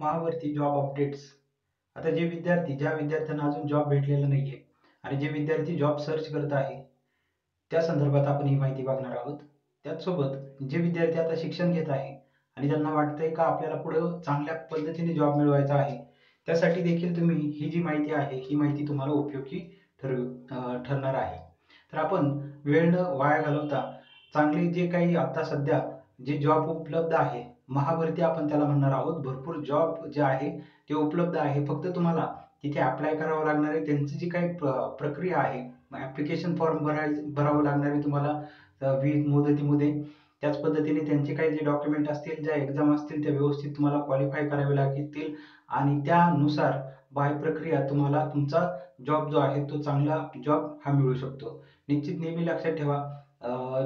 महावरती job updates आता जे विद्यार्थी ज्या विद्यार्थ्यांना अजून जॉब भेटलेला नाहीये आणि जे विद्यार्थी जॉब सर्च करत आहे त्या संदर्भात आपण ही माहिती बघणार आहोत. त्याचसोबत जे विद्यार्थी आता शिक्षण घेत आहे आणि त्यांना वाटतंय का आपल्याला पुढं चांगल्या पद्धतीने जॉब मिळवायचा आहे त्यासाठी देखील तुम्ही ही जी माहिती आहे ही माहिती तुम्हाला उपयोगी ठरव ठरणार आहे. तर आपण वेळ न वाया घालवता चांगले जे काही आता सध्या जे जॉब उपलब्ध आहे महाभरती आपण त्याला म्हणणार आहोत. भरपूर जॉब जे आहे ते उपलब्ध आहे. फक्त तुम्हाला तिथे अप्लाय करावं लागणार आहे. त्यांची जी काही प्रक्रिया आहे ॲप्लिकेशन फॉर्म भराय भरावं लागणार आहे तुम्हाला विविध मुदतीमध्ये. त्याच पद्धतीने त्यांचे काही जे डॉक्युमेंट असतील ज्या एक्झाम असतील त्या व्यवस्थित तुम्हाला क्वालिफाय करावे लागतील. आणि त्यानुसार बाय प्रक्रिया तुम्हाला तुमचा जॉब जो आहे तो चांगला जॉब हा मिळू शकतो. निश्चित नेहमी लक्षात ठेवा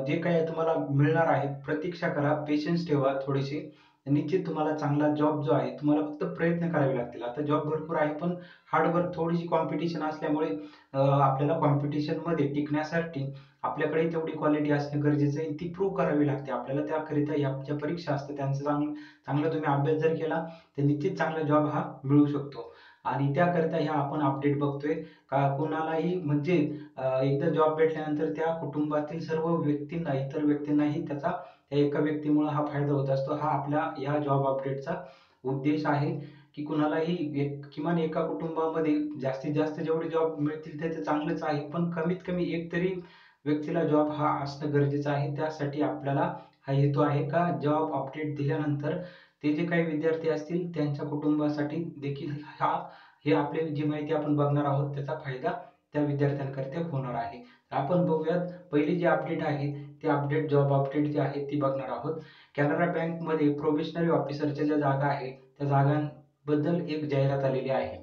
जे काही तुम्हाला मिळणार आहे प्रतीक्षा करा पेशन्स ठेवा थोडेसे निश्चित तुम्हाला चांगला जॉब जो आहे तुम्हाला फक्त प्रयत्न करावे लागतील. आता जॉब भरपूर आहे पण हार्डवर्क थोडीशी कॉम्पिटिशन असल्यामुळे आपल्याला कॉम्पिटिशनमध्ये टिकण्यासाठी आपल्याकडे तेवढी क्वालिटी असणे गरजेचं आहे. ती प्रूव्ह करावी लागते. आपल्याला त्याकरिता या ज्या परीक्षा असतात त्यांचा चांगलं चांगला तुम्ही अभ्यास जर केला तर निश्चित चांगला जॉब हा मिळू शकतो. आणि त्याकरिता ह्या आपण अपडेट बघतोय. का कोणालाही म्हणजे एकदा जॉब भेटल्यानंतर त्या कुटुंबातील सर्व व्यक्तींना इतर व्यक्तींनाही त्याचा त्या एका व्यक्तीमुळे हा फायदा होत असतो. हा आपल्या या जॉब अपडेटचा उद्देश आहे की कुणालाही एक किमान एका कुटुंबामध्ये जास्तीत जास्त जेवढे जॉब मिळतील ते चांगलंच आहे. पण कमीत कमी एक तरी व्यक्तीला जॉब हा असणं गरजेचं आहे. त्यासाठी आपल्याला हा हेतू आहे का? जॉब अपडेट दिल्यानंतर ते जे काही विद्यार्थी असतील त्यांच्या कुटुंबासाठी देखील हा हे आपले जी माहिती आपण बघणार आहोत त्याचा फायदा त्या विद्यार्थ्यांकरिता होणार आहे. आपण बघूयात पहिली जी अपडेट आहे ती अपडेट जॉब अपडेट जी आहे ती बघणार आहोत. कॅनरा बँकमध्ये प्रोबेशनरी ऑफिसरच्या ज्या जागा आहे त्या जागांबद्दल एक जाहिरात आलेली आहे.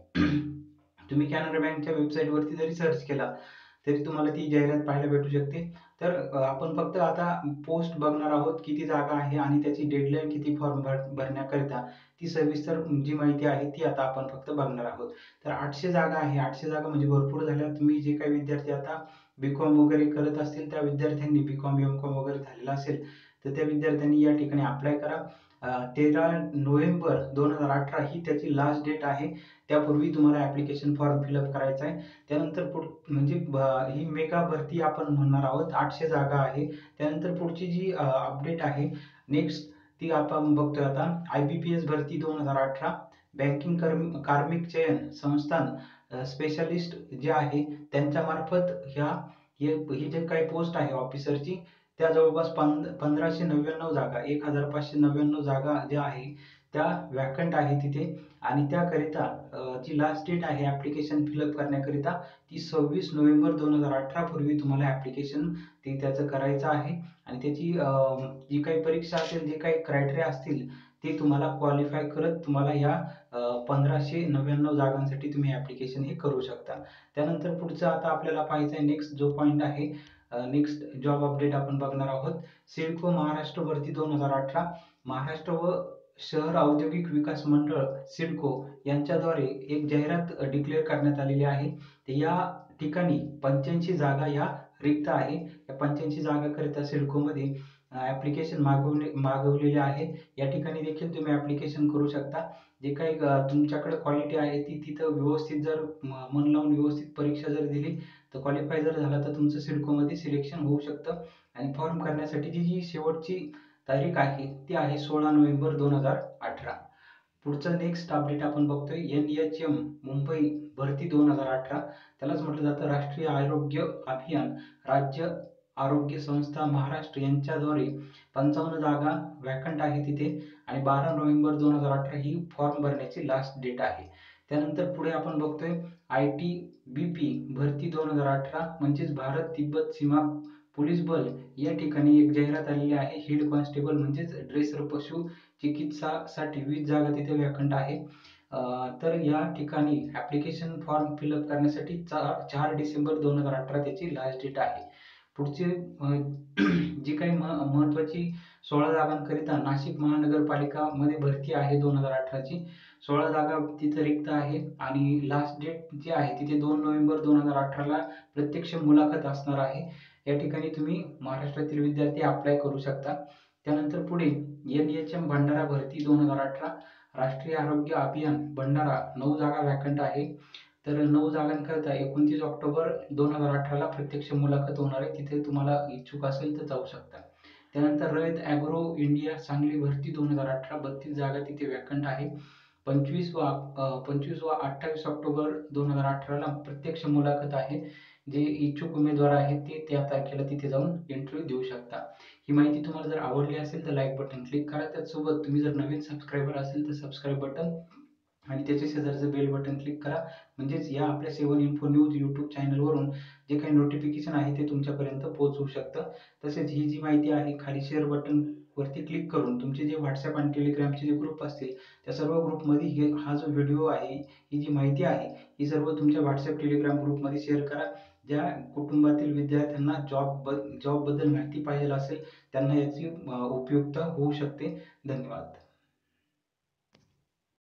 तुम्ही कॅनरा बँकच्या वेबसाईटवरती जरी सर्च केला तरी तुम्हाला ती जाहिरात पाहायला भेटू शकते. तर आपण फक्त आता पोस्ट बघणार आहोत किती जागा आहे आणि त्याची डेडलाईन किती फॉर्म भर भरण्याकरिता ती सविस्तर जी माहिती आहे ती आता आपण फक्त बघणार आहोत. तर आठशे जागा आहे. आठशे जागा म्हणजे भरपूर झाल्या तुम्ही जे काही विद्यार्थी आता बी कॉम वगैरे करत असतील त्या विद्यार्थ्यांनी बी कॉम एम कॉम वगैरे झालेला असेल तर त्या विद्यार्थ्यांनी या ठिकाणी अप्लाय करा. तेरा नोव्हेंबर दोन हजार अठरा ही त्याची लास्ट डेट आहे. त्यापूर्वी तुम्हाला ॲप्लिकेशन फॉर्म फिलअप करायचा आहे. त्यानंतर पुढ म्हणजे ही मेगा भरती आपण म्हणणार आहोत. आठशे जागा आहे. त्यानंतर पुढची जी अपडेट आहे नेक्स्ट ती आपण बघतोय आता. आय बी पी एस भरती दोन हजार अठरा. बँकिंग कार्मिक चयन संस्थान स्पेशलिस्ट जे आहे त्यांच्यामार्फत ह्या हे ही जे काही पोस्ट आहे ऑफिसरची त्या जवळपास पंधराशे नव्याण्णव जागा एक हजार पाचशे नव्याण्णव जागा ज्या आहे त्या वॅकंट आहे तिथे. आणि त्याकरिता जी लास्ट डेट आहे ॲप्लिकेशन फिलअप करण्याकरिता ती सव्वीस नोव्हेंबर दोन हजार अठरा पूर्वी तुम्हाला ॲप्लिकेशन ते त्याचं करायचं आहे. आणि त्याची जी काही परीक्षा असेल जे काही क्रायटेरिया असतील ते तुम्हाला क्वालिफाय करत तुम्हाला या पंधराशे नव्याण्णव जागांसाठी तुम्ही ॲप्लिकेशन हे करू शकता. त्यानंतर पुढचं आता आपल्याला पाहायचं आहे नेक्स्ट जो पॉईंट आहे नेक्स्ट जॉब अपडेट आपण बघणार आहोत. सिडको महाराष्ट्र भरती दोन हजार अठरा महाराष्ट्र व शहर औद्योगिक विकास मंडळ सिडको यांच्याद्वारे एक जाहिरात डिक्लेअर करण्यात आलेली आहे. या ठिकाणी पंच्याऐंशी जागा या रिक्त आहे. या पंच्याऐंशी जागाकरिता सिडकोमध्ये ऍप्लिकेशन मागवले मागवलेले आहे या ठिकाणी देखील तुम्ही ऍप्लिकेशन करू शकता. जे काही तुमच्याकडे क्वालिटी आहे ती तिथं व्यवस्थित जर मन लावून व्यवस्थित परीक्षा जर दिली तर क्वालिफाय जर झाला तर तुमचं सिडकोमध्ये सिलेक्शन होऊ शकतं. आणि फॉर्म करण्यासाठी जी जी शेवटची तारीख आहे ती आहे सोळा नोव्हेंबर दोन हजार अठरा. पुढचं नेक्स्ट अपडेट आपण बघतोय एन एच एम मुंबई भरती दोन हजार अठरा. त्यालाच म्हटलं जातं राष्ट्रीय आरोग्य अभियान. राज्य आरोग्य संस्था महाराष्ट्र यांच्याद्वारे पंचावन्न जागा वॅकंट आहे तिथे आणि बारा नोव्हेंबर दोन हजार अठरा ही फॉर्म भरण्याची लास्ट डेट आहे. त्यानंतर पुढे आपण बघतोय आय टी बी पी भरती दोन हजार अठरा म्हणजेच भारत तिब्बत सीमा पोलीस बल या ठिकाणी एक जाहिरात आलेली आहे. हेड कॉन्स्टेबल म्हणजेच ड्रेसर पशु चिकित्सासाठी वीस जागा तिथे वॅकंट आहे. तर या ठिकाणी ॲप्लिकेशन फॉर्म फिलअप करण्यासाठी चार डिसेंबर दोन हजार अठरा त्याची लास्ट डेट आहे. पुढचे जी काही महत्वाची सोळा जागांकरिता नाशिक महानगरपालिका मध्ये भरती आहे दोन हजार अठराची. सोळा जागा तिथं रिक्त आहे आणि लास्ट डेट जी आहे तिथे दोन नोव्हेंबर दोन हजार अठराला प्रत्यक्ष मुलाखत असणार आहे. या ठिकाणी तुम्ही महाराष्ट्रातील विद्यार्थी अप्लाय करू शकता. त्यानंतर पुढे एन एच एम भंडारा भरती दोन हजार अठरा. राष्ट्रीय आरोग्य अभियान भंडारा नऊ जागा वॅकंट आहे. तर नऊ जागांकरता एकोणतीस ऑक्टोबर दोन हजार अठराला प्रत्यक्ष मुलाखत होणार आहे. तिथे तुम्हाला इच्छुक असेल तर जाऊ शकता. त्यानंतर रयत ॲग्रो इंडिया सांगली भरती दोन हजार अठरा बत्तीस जागा तिथे वॅकंट आहे. पंचवीस व पंचवीस व अठ्ठावीस ऑक्टोबर दोन हजार अठराला प्रत्यक्ष मुलाखत आहे. जे इच्छुक उमेदवार आहेत ते त्या तारखेला तिथे जाऊन इंटरव्ह्यू देऊ शकता. ही माहिती तुम्हाला जर आवडली असेल तर लाईक बटन क्लिक करा. त्याचसोबत तुम्ही जर नवीन सबस्क्रायबर असेल तर सबस्क्राईब बटन आणि त्याच्या शेजारचं बेल बटन क्लिक करा. म्हणजेच या आपल्या सेवन इन्फो न्यूज यूट्यूब चॅनलवरून जे काही नोटिफिकेशन आहे ते तुमच्यापर्यंत पोहोचू शकतं. तसेच ही जी माहिती आहे खाली शेअर बटन वरती क्लिक करून तुमचे जे व्हॉट्सअप आणि टेलिग्रामचे जे ग्रुप असतील त्या सर्व ग्रुपमध्ये हे हा जो व्हिडिओ आहे ही जी माहिती आहे ही सर्व तुमच्या व्हॉट्सअप टेलिग्राम ग्रुपमध्ये शेअर करा. ज्या कुटुंबातील विद्यार्थ्यांना जॉब ब जॉबबद्दल माहिती पाहिजे असेल त्यांना याची उपयुक्त होऊ शकते. धन्यवाद.